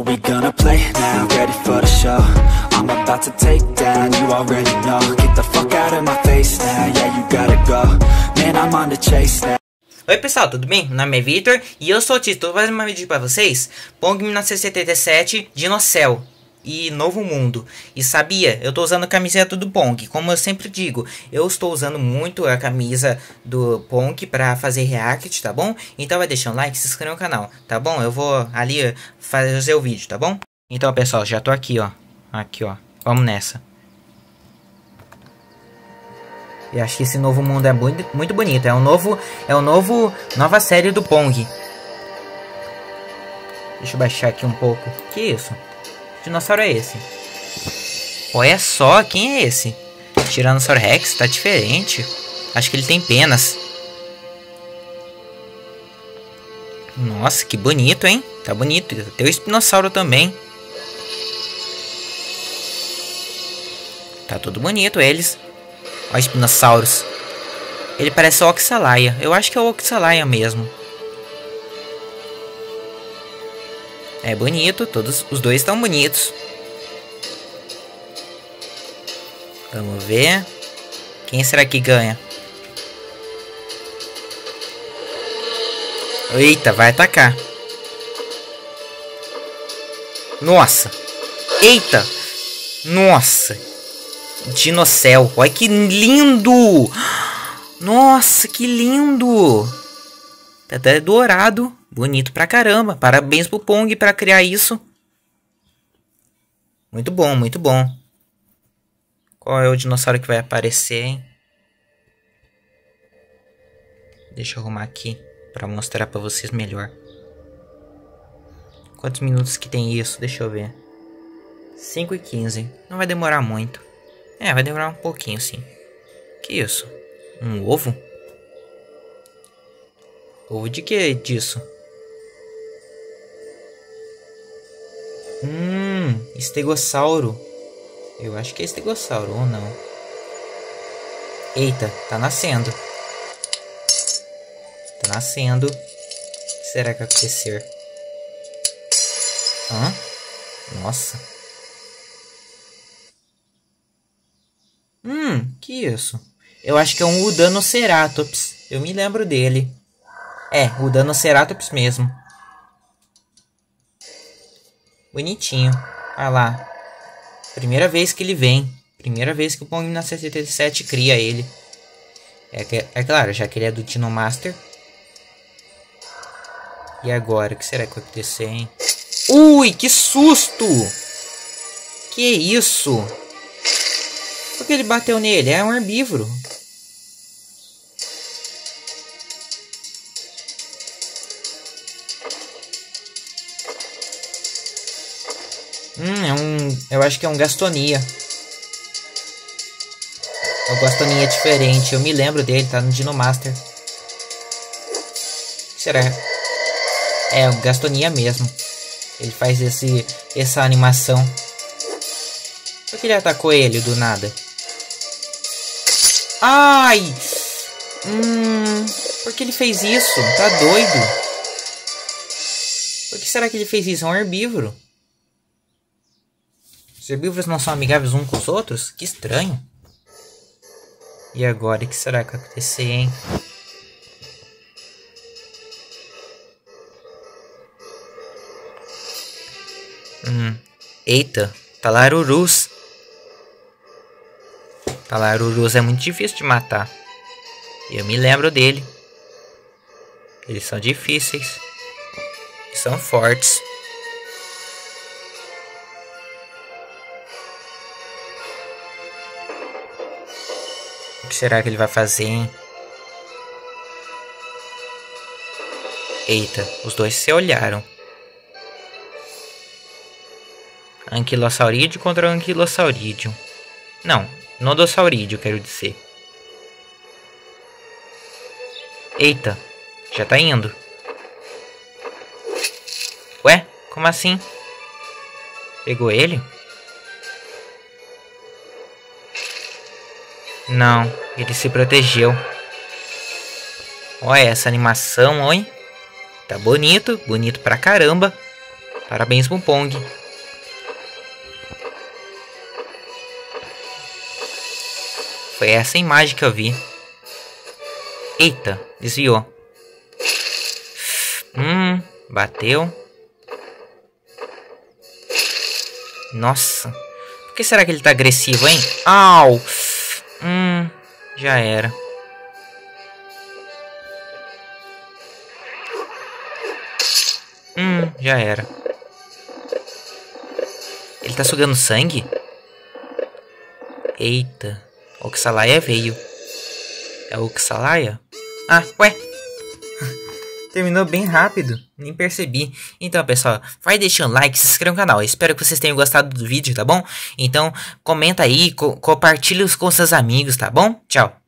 We gonna play now? Ready for the show? I'm about to take down, you already know Get the fuck out of my face now, yeah you gotta go Man, I'm on the chase now Oi pessoal, tudo bem? Meu nome é Victor e eu sou o Tito. Vou fazer um vídeo para vocês. Pong 1977, Dinocel e Novo Mundo. E sabia, eu estou usando a camiseta do Pong. Como eu sempre digo, eu estou usando muito a camisa do Pong para fazer react, tá bom? Então vai deixar um like, se inscreve no canal, tá bom? Eu vou ali fazer o vídeo, tá bom? Então pessoal, já tô aqui, ó. Aqui, ó. Vamos nessa. Eu acho que esse novo mundo é muito, muito bonito. É um novo, é um novo, nova série do Pong. Deixa eu baixar aqui um pouco. Que isso? Dinossauro é esse? Olha só, quem é esse? Tiranossauro Rex, tá diferente. Acho que ele tem penas. Nossa, que bonito, hein? Tá bonito. Tem o espinossauro também. Tá tudo bonito eles. Olha Spinosaurus. Ele parece o Oxalaia. Eu acho que é o Oxalaia mesmo. É bonito, todos os dois estão bonitos. Vamos ver. Quem será que ganha? Eita, vai atacar. Nossa. Eita. Nossa. Dinocel. Olha que lindo. Nossa, que lindo. Tá até dourado. Bonito pra caramba. Parabéns pro Pong pra criar isso. Muito bom, muito bom. Qual é o dinossauro que vai aparecer, hein? Deixa eu arrumar aqui para mostrar para vocês melhor. Quantos minutos que tem isso? Deixa eu ver. 5 e 15. Não vai demorar muito. É, vai demorar um pouquinho sim. Que isso? Um ovo? Ovo de que disso? Estegossauro. Eu acho que é estegossauro ou não. Eita, tá nascendo. Tá nascendo. O que será que vai acontecer? Hã? Nossa. Hum, que isso? Eu acho que é um Udanoceratops. Eu me lembro dele. É, Udanoceratops mesmo. Bonitinho. Olha lá. Primeira vez que ele vem. Primeira vez que o Pong na 77 cria ele. É, é claro, já que ele é do Dino Master. E agora? O que será que vai acontecer, hein? Ui, que susto! Que isso? Por que ele bateu nele? É um herbívoro. Hum, é um... Eu acho que é um Gastonia. O Gastonia é diferente. Eu me lembro dele, tá no Dino Master. O que será? É, o Gastonia mesmo. Ele faz esse, essa animação. Por que ele atacou ele do nada? Ai! Hum, por que ele fez isso? Tá doido? Por que será que ele fez isso? É um herbívoro. Os herbívoros não são amigáveis uns com os outros? Que estranho. E agora, o que será que vai acontecer, hein? Hum. Eita, talarurus. Talarurus é muito difícil de matar. Eu me lembro dele. Eles são difíceis. E são fortes. Será que ele vai fazer, hein? Eita, os dois se olharam. Anquilosaurídeo contra Anquilosaurídeo. Não, Nodossaurídeo, quero dizer. Eita, já tá indo. Ué, como assim? Pegou ele? Não, ele se protegeu. Olha essa animação, oi. Tá bonito, bonito pra caramba. Parabéns pro Pong. Foi essa imagem que eu vi. Eita, desviou. Hum, bateu. Nossa. Por que será que ele tá agressivo, hein? Au! Hum, já era. Hum, já era. Ele tá sugando sangue? Eita. O Xalaia veio. É o Xalaia? Ah, ué. Terminou bem rápido, nem percebi. Então, pessoal, vai deixando like, se inscreva no canal. espero que vocês tenham gostado do vídeo, tá bom? Então, comenta aí, co compartilha com seus amigos, tá bom? Tchau.